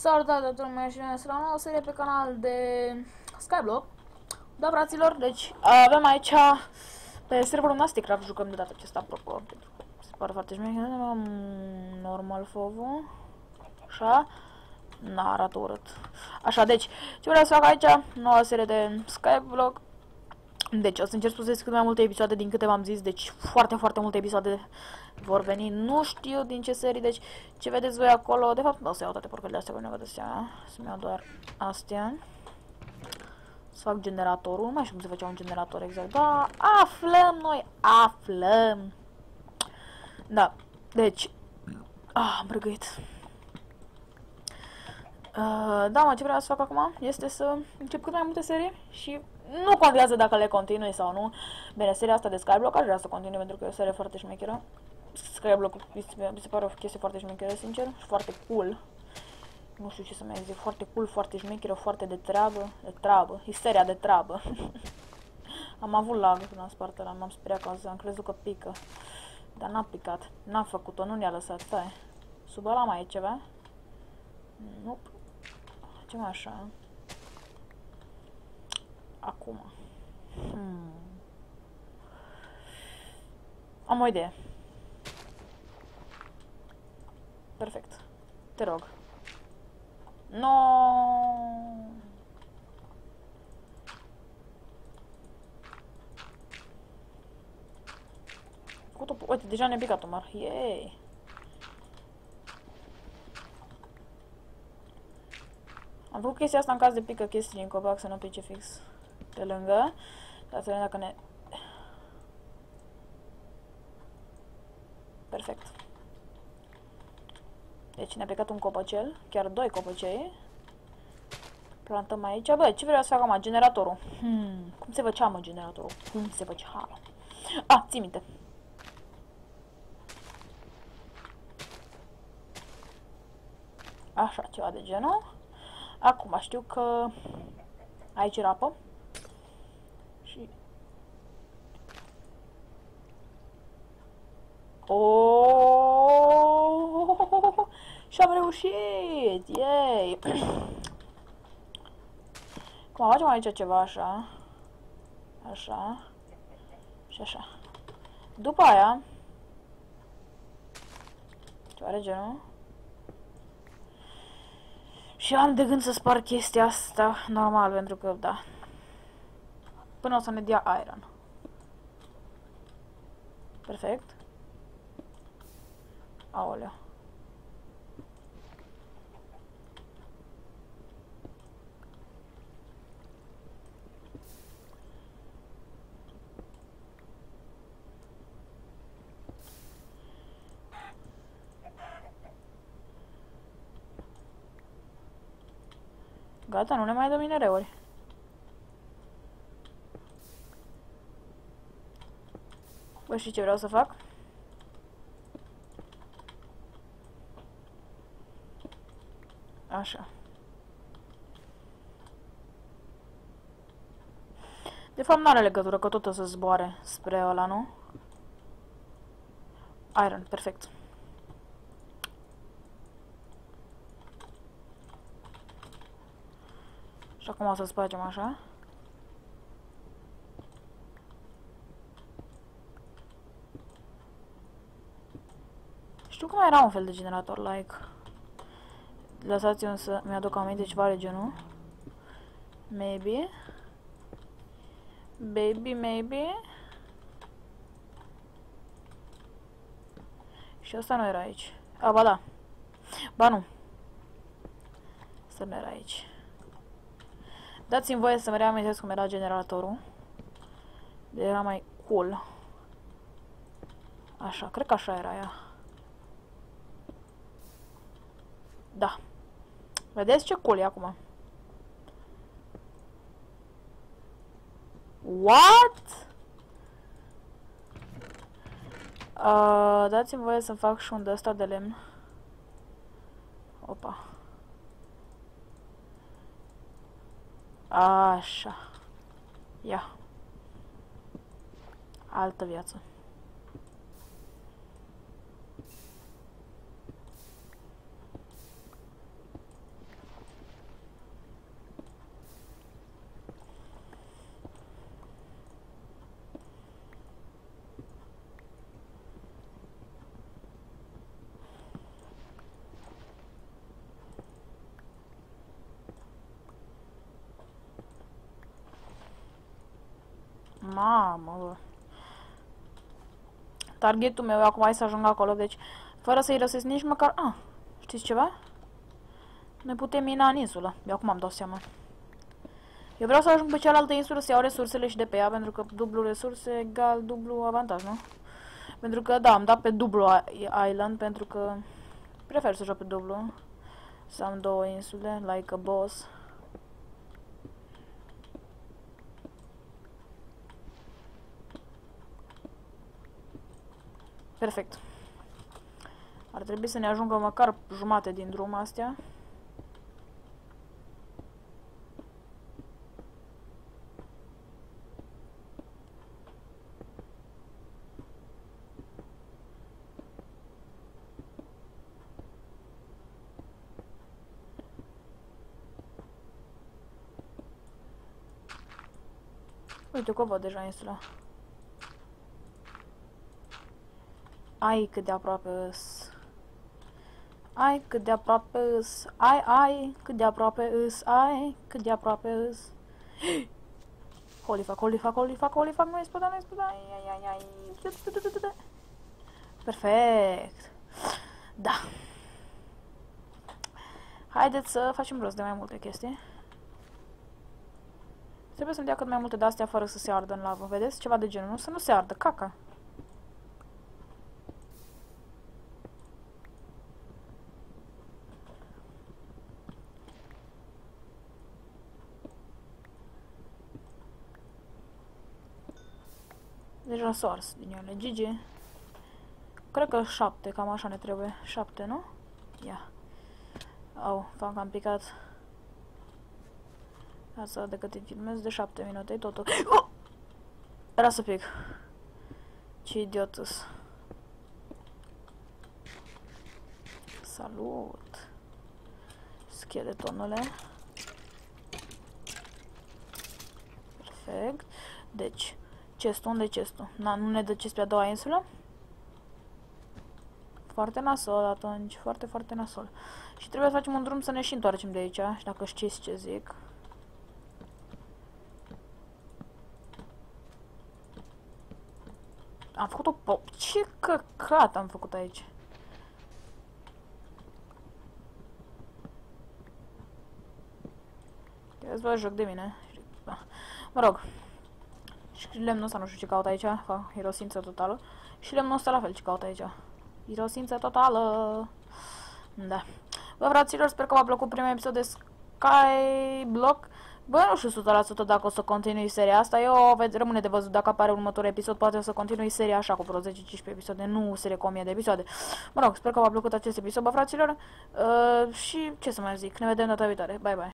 Salutare de toată lumea și noi la o nouă serie pe canal de Skyblock. Da, fraților, deci avem aici pe serverul Nasticraft jucăm de data aceasta, apropo, pentru că se pare foarte șmecher. Am normal fovu. Așa. Na, arată urât. Așa, deci, ce vreau să fac aici? Noua serie de Skyblock. Deci, o să încerc să pozez cât mai multe episoade din câte v-am zis, deci foarte, foarte multe episoade vor veni. Nu știu din ce serii, deci ce vedeți voi acolo, de fapt, o să iau toate porcările astea, nu vă dați seama, să-mi iau doar astea. Să fac generatorul, nu mai știu cum se făcea un generator exact, da, aflăm noi, aflăm. Da, deci, ah, am răgăit. Uh, da, mă, ce vreau să fac acum este să încep cât mai multe serii și nu contează dacă le continui sau nu. Bine, seria asta de Skyblock aș vrea să continui pentru că e o serie foarte șmecheră. Skyblock mi se, mi se pare o chestie foarte șmecheră, sincer, și foarte cool. Nu știu ce să mai zic, foarte cool, foarte șmecheră, foarte de treabă, de treabă, e seria de treabă. am avut lag când am spart ăla, m-am speriat că am crezut că pică. Dar n-a picat, n-a făcut-o, nu ne-a lăsat, stai. Sub ăla mai e ceva? Nu. Nope. Ce mai așa? Acum. Hmm. Am o idee. Perfect. Te rog. No. Cu topul. Uite, deja ne-a picat Omar. Yay! Făcut chestia asta în caz de pică chestii din copac să nu pice fix pe lângă. Dar să vedem dacă ne... Perfect. Deci ne-a plecat un copăcel, chiar doi copăcei. Plantăm aici. Bă, ce vreau să fac acum? Generatorul. Hmm, cum se făcea, mă, generatorul? Cum se făcea? Ah, ții minte. Așa, ceva de genul. Acum știu că aici era apă. Și... Oh! Și am reușit! Yay! Cum facem aici ceva așa. Așa. Și așa. După aia... Ceva de genul. Și am de gând să spar chestia asta normal, pentru că, da. Până o să ne dea iron. Perfect. Aoleu. Gata, nu ne mai dă minereuri. Bă, și ce vreau să fac? Așa. De fapt, nu are legătură, că tot o să zboare spre ăla, nu? Iron, perfect. Și acum o să spargem așa. Știu că mai era un fel de generator, like... Lăsați-mi să mi-aduc aminte ceva de genul. Maybe. Baby, maybe. Și asta nu era aici. A, ba da. Ba nu. Asta nu era aici. Dați-mi voie să-mi reamintesc cum era generatorul. Era mai cool. Așa, cred că așa era ea. Da. Vedeți ce cool e acum? What? Uh, Dați-mi voie să fac și un de ăsta de lemn. Opa. Așa. Ia. Altă viață. Mamă, bă. Targetul meu acum hai să ajung acolo, deci fără să-i răsesc nici măcar... Ah, știți ceva? Ne putem mina în insulă. Eu acum am dat seama. Eu vreau să ajung pe cealaltă insulă să iau resursele și de pe ea, pentru că dublu resurse egal dublu avantaj, nu? Pentru că, da, am dat pe dublu island, pentru că prefer să joc pe dublu. Să am două insule, like a boss. Perfect. Ar trebui să ne ajungă măcar jumate din drum astea. Uite că văd deja insula. Ai cât de aproape îs. Ai cât de aproape îs. Ai, ai cât de aproape îs. Ai cât de aproape îs. Holy fuck, holy fuck, holy fuck, holy fuck, nu exploda, nu exploda. Ai, ai, ai, ai. Perfect. Da. Haideți să facem rost de mai multe chestii. Trebuie să-mi dea cât mai multe de-astea fără să se ardă în lavă, vedeți? Ceva de genul, nu? Să nu se ardă, caca. Deja s-o ars din ele. Gigi. Cred că șapte, cam așa ne trebuie. Șapte, nu? Ia. Au, fac am picat. Asta de cât îi filmez de 7 minute, totul. Oh! Era să pic. Ce idiot -s. Salut. Scheletonule. Perfect. Deci, chestul, unde chestul? Na, nu ne dă chest pe a doua insulă? Foarte nasol atunci, foarte, foarte nasol. Și trebuie să facem un drum să ne și întoarcem de aici, și dacă știți ce zic. Am făcut o pop. Ce căcat am făcut aici? Trebuie să vă joc de mine. Mă rog. Și lemnul ăsta nu știu ce caut aici. Fac irosință totală. Și lemnul ăsta la fel ce caut aici. Irosință totală. Da. Bă, fraților, sper că v-a plăcut primul episod de Skyblock. Bă, nu știu 100% dacă o să continui seria asta, eu veți rămâne de văzut dacă apare următorul episod, poate o să continui seria așa cu vreo 10-15 episoade, nu serie cu 1000 de episoade. Mă rog, sper că v-a plăcut acest episod, bă, fraților, uh, și ce să mai zic, ne vedem data viitoare, bye bye!